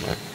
Right.